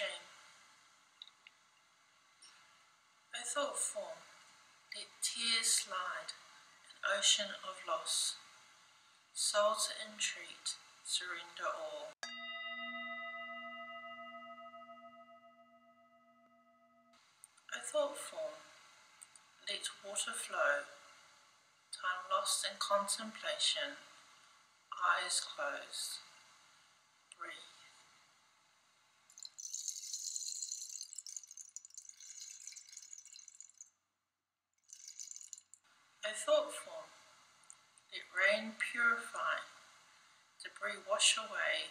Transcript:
Shame. Method form. Let tears slide, an ocean of loss. Soul to entreat, surrender all. A thought form. Let water flow, time lost in contemplation, eyes closed. A thought form, let rain purify, debris wash away,